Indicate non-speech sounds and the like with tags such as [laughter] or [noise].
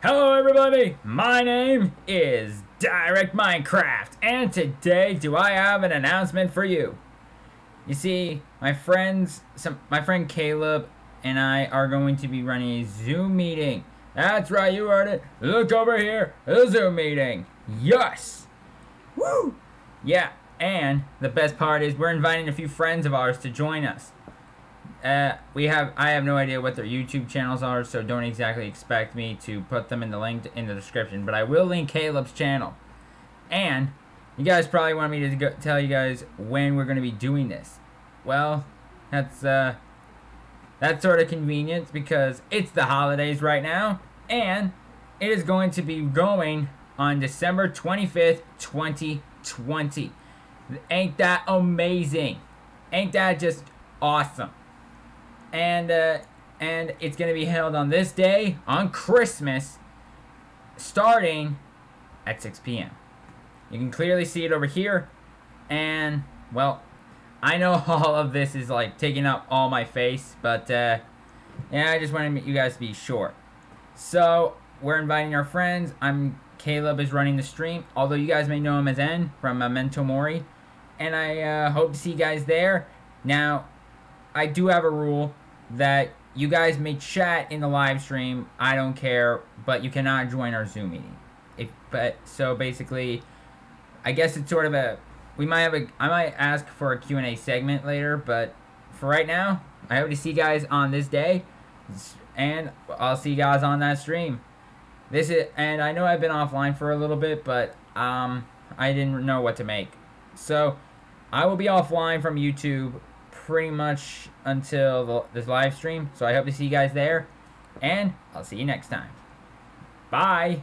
Hello everybody, my name is Direct Minecraft and today do I have an announcement for you. You see, my friends, some my friend Caleb and I are going to be running a Zoom meeting. That's right, you heard it. Look over here, a Zoom meeting. Yes! Woo! Yeah, and the best part is we're inviting a few friends of ours to join us. Uh, we have I have no idea what their YouTube channels are, so don't exactly expect me to put them in the link in the description. But I will link Caleb's channel, and you guys probably want me to go, tell you guys when we're going to be doing this. Well, that's uh, that's sort of convenient because it's the holidays right now, and it is going to be going on December 25th, 2020. Ain't that amazing? Ain't that just awesome? And uh, and it's gonna be held on this day on Christmas, starting at 6 p.m. You can clearly see it over here, and well, I know [laughs] all of this is like taking up all my face, but uh, yeah, I just wanted you guys to be sure. So we're inviting our friends. I'm Caleb is running the stream, although you guys may know him as En from Memento Mori, and I uh, hope to see you guys there. Now, I do have a rule that you guys may chat in the live stream. I don't care, but you cannot join our Zoom meeting. If but so basically, I guess it's sort of a we might have a I might ask for a Q&A segment later, but for right now, I hope to see you guys on this day, and I'll see you guys on that stream. This is and I know I've been offline for a little bit, but um I didn't know what to make. So I will be offline from YouTube pretty much until the, this live stream. So I hope to see you guys there. And I'll see you next time. Bye.